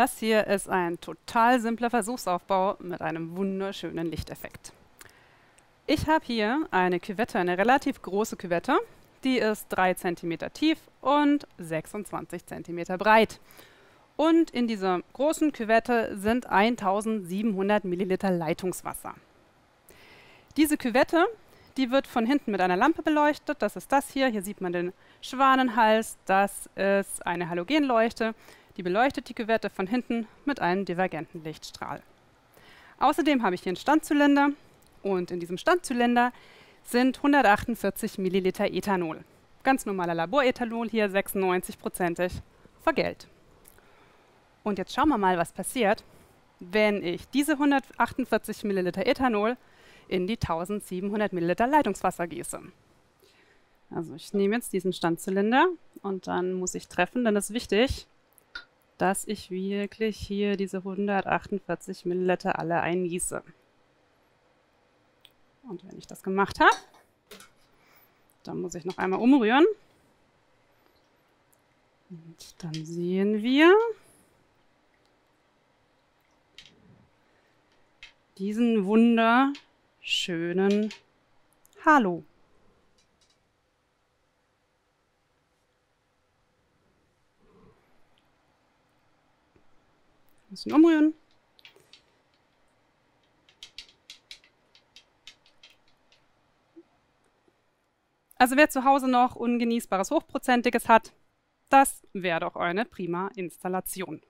Das hier ist ein total simpler Versuchsaufbau mit einem wunderschönen Lichteffekt. Ich habe hier eine Küvette, eine relativ große Küvette. Die ist 3 cm tief und 26 cm breit. Und in dieser großen Küvette sind 1700 Milliliter Leitungswasser. Diese Küvette, die wird von hinten mit einer Lampe beleuchtet. Das ist das hier. Hier sieht man den Schwanenhals. Das ist eine Halogenleuchte. Die beleuchtet die Küvette von hinten mit einem divergenten Lichtstrahl. Außerdem habe ich hier einen Standzylinder und in diesem Standzylinder sind 148 Milliliter Ethanol. Ganz normaler Laborethanol hier, 96-prozentig, vergelt. Und jetzt schauen wir mal, was passiert, wenn ich diese 148 Milliliter Ethanol in die 1700 Milliliter Leitungswasser gieße. Also ich nehme jetzt diesen Standzylinder und dann muss ich treffen, denn es ist wichtig, dass ich wirklich hier diese 148 Milliliter alle eingieße. Und wenn ich das gemacht habe, dann muss ich noch einmal umrühren. Und dann sehen wir diesen wunderschönen Halo. Ein bisschen umrühren. Also wer zu Hause noch ungenießbares Hochprozentiges hat, das wäre doch eine prima Installation.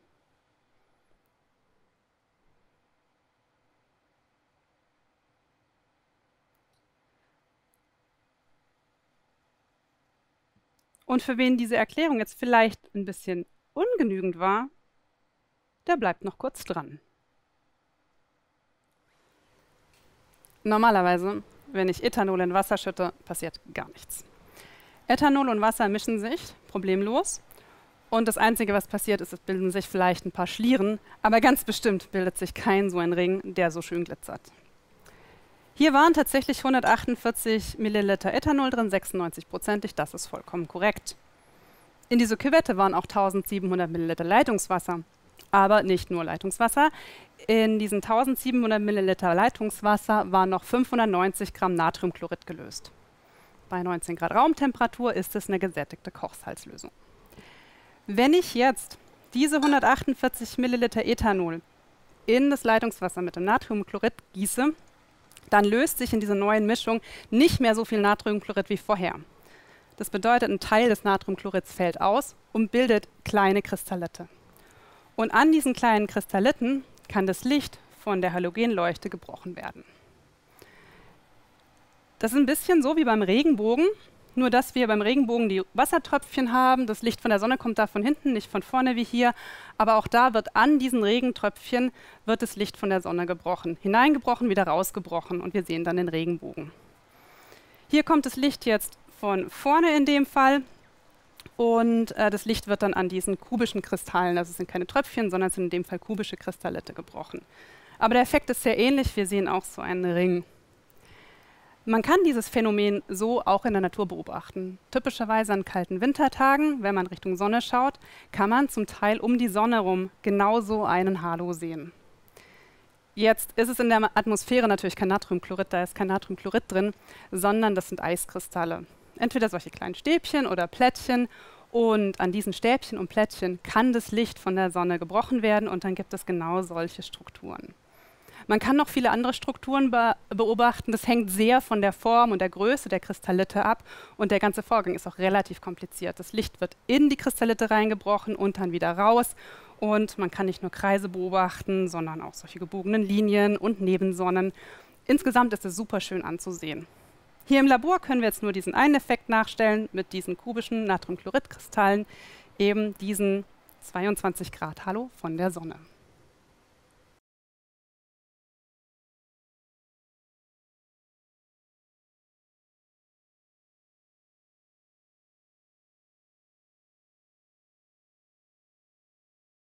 Und für wen diese Erklärung jetzt vielleicht ein bisschen ungenügend war, der bleibt noch kurz dran. Normalerweise, wenn ich Ethanol in Wasser schütte, passiert gar nichts. Ethanol und Wasser mischen sich problemlos. Und das Einzige, was passiert ist, es bilden sich vielleicht ein paar Schlieren, aber ganz bestimmt bildet sich kein so ein Ring, der so schön glitzert. Hier waren tatsächlich 148 Milliliter Ethanol drin, 96-prozentig, das ist vollkommen korrekt. In diese Küvette waren auch 1700 Milliliter Leitungswasser, aber nicht nur Leitungswasser. In diesen 1700 Milliliter Leitungswasser waren noch 590 Gramm Natriumchlorid gelöst. Bei 19 Grad Raumtemperatur ist es eine gesättigte Kochsalzlösung. Wenn ich jetzt diese 148 Milliliter Ethanol in das Leitungswasser mit dem Natriumchlorid gieße, dann löst sich in dieser neuen Mischung nicht mehr so viel Natriumchlorid wie vorher. Das bedeutet, ein Teil des Natriumchlorids fällt aus und bildet kleine Kristallette. Und an diesen kleinen Kristalliten kann das Licht von der Halogenleuchte gebrochen werden. Das ist ein bisschen so wie beim Regenbogen, nur dass wir beim Regenbogen die Wassertröpfchen haben. Das Licht von der Sonne kommt da von hinten, nicht von vorne wie hier. Aber auch da wird an diesen Regentröpfchen wird das Licht von der Sonne gebrochen. Hineingebrochen, wieder rausgebrochen und wir sehen dann den Regenbogen. Hier kommt das Licht jetzt von vorne in dem Fall und äh, das Licht wird dann an diesen kubischen Kristallen, also es sind keine Tröpfchen, sondern es sind in dem Fall kubische Kristallette gebrochen. Aber der Effekt ist sehr ähnlich, wir sehen auch so einen Ring. Man kann dieses Phänomen so auch in der Natur beobachten. Typischerweise an kalten Wintertagen, wenn man Richtung Sonne schaut, kann man zum Teil um die Sonne herum genauso einen Halo sehen. Jetzt ist es in der Atmosphäre natürlich kein Natriumchlorid, da ist kein Natriumchlorid drin, sondern das sind Eiskristalle entweder solche kleinen Stäbchen oder Plättchen. Und an diesen Stäbchen und Plättchen kann das Licht von der Sonne gebrochen werden und dann gibt es genau solche Strukturen. Man kann noch viele andere Strukturen be beobachten. Das hängt sehr von der Form und der Größe der Kristallite ab. Und der ganze Vorgang ist auch relativ kompliziert. Das Licht wird in die Kristallite reingebrochen und dann wieder raus. Und man kann nicht nur Kreise beobachten, sondern auch solche gebogenen Linien und Nebensonnen. Insgesamt ist es super schön anzusehen. Hier im Labor können wir jetzt nur diesen einen Effekt nachstellen mit diesen kubischen Natriumchloridkristallen, eben diesen 22 Grad Halo von der Sonne.